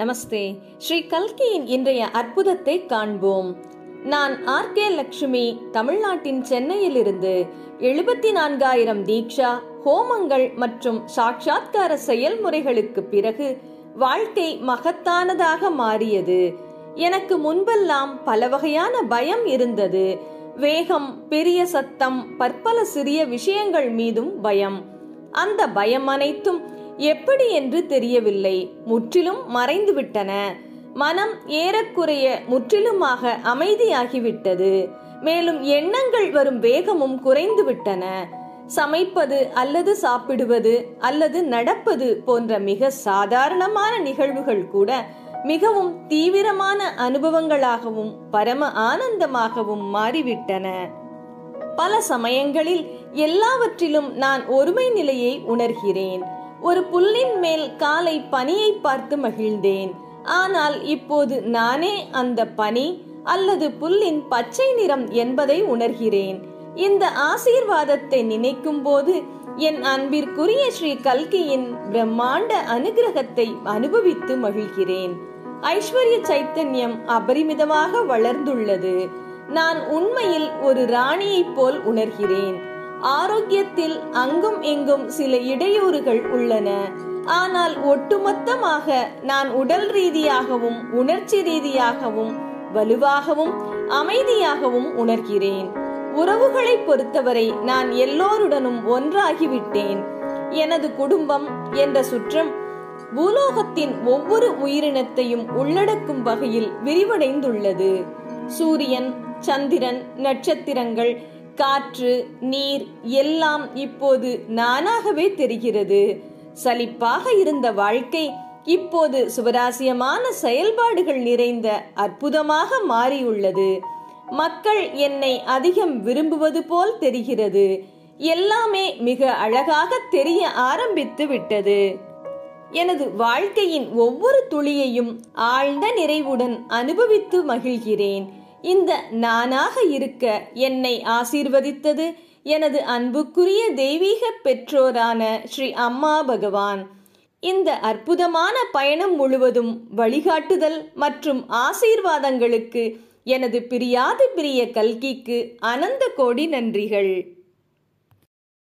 நமஸ்தே. ஸ்ரீ கல்கியின் இன்றைய அற்புதத்தை காண்போம். நான் ஆர் கே லட்சுமி தமிழ்நாட்டின் சென்னையிலிருந்து எழுபத்தி நான்காயிரம் தீக்ஷா ஹோமங்கள் மற்றும் சாட்சாத்கார செயல்முறைகளுக்கு பிறகு வாழ்க்கை மகத்தானதாக மாறியது. எனக்கு முன்பெல்லாம் பல வகையான பயம் இருந்தது. வேகம் பெரிய சத்தம் பற்பல சிறிய விஷயங்கள் மீதும் பயம். அந்த பயம் அனைத்தும் எப்படி என்று தெரியவில்லை. முற்றிலும் மறைந்துவிட்டன. மனம் ஏறக்குறைய முற்றிலுமாக அமைதியாகிவிட்டது. மேலும் எண்ணங்கள் வரும் வேகமும் குறைந்துவிட்டன. சமைப்பது அல்லது சாப்பிடுவது அல்லது நடப்பது போன்ற மிக சாதாரணமான நிகழ்வுகள் கூட மிகவும் தீவிரமான அனுபவங்களாகவும் பரம ஆனந்தமாகவும் மாறிவிட்டன. பல சமயங்களில் எல்லாவற்றிலும் நான் ஒருமை நிலையை உணர்கிறேன். ஒரு புல்லின் மேல் காலை பனியை பார்த்து மகிழ்ந்தேன். ஆனால் இப்போது நானே அந்த பனி அல்லது புல்லின் பச்சை நிறம் என்பதை உணர்கிறேன். இந்த ஆசீர்வாதத்தை நினைக்கும் போது என் அன்பிற்குரிய ஸ்ரீ கல்கியின் பிரம்மாண்ட அனுகிரகத்தை அனுபவித்து மகிழ்கிறேன். ஐஸ்வர்ய சைத்தன்யம் அபரிமிதமாக வளர்ந்துள்ளது. நான் உண்மையில் ஒரு ராணியைப் போல் உணர்கிறேன். ஆரோக்கியத்தில் அங்கும் இங்கும் சில இடையூறுகள் உள்ளன. ஆனால் ஒட்டுமொத்தமாக நான் உடல் ரீதியாகவும் உணர்ச்சி ரீதியாகவும் வலுவாகவும் அமைதியாகவும் உணர்கிறேன். உறவுகளை பொறுத்தவரை நான் எல்லோருடனும் ஒன்றாகிவிட்டேன். எனது குடும்பம் என்ற சுற்றம் பூலோகத்தின் ஒவ்வொரு உயிரினத்தையும் உள்ளடக்கும் வகையில் விரிவடைந்துள்ளது. சூரியன் சந்திரன் நட்சத்திரங்கள் காற்று நீர் எல்லாம் இப்போது நானாகவே தெரிகிறது. சலிப்பாக இருந்த வாழ்க்கை இப்போது சுவராசியமான செயல்பாடுகள் நிறைந்த அற்புதமாக மாறியுள்ளது. மக்கள் என்னை அதிகம் விரும்புவது போல் தெரிகிறது. எல்லாமே மிக அழகாக தெரிய ஆரம்பித்து விட்டது. எனது வாழ்க்கையின் ஒவ்வொரு துளியையும் ஆழ்ந்த நிறைவுடன் அனுபவித்து மகிழ்கிறேன். இந்த நானாக இருக்க என்னை ஆசீர்வதித்தது எனது அன்புக்குரிய தெய்வீக பெற்றோரான ஸ்ரீ அம்மா பகவான். இந்த அற்புதமான பயணம் முழுவதும் வழிகாட்டுதல் மற்றும் ஆசீர்வாதங்களுக்கு எனது பிரியாது பிரிய கல்கிக்கு அனந்த கோடி நன்றிகள்.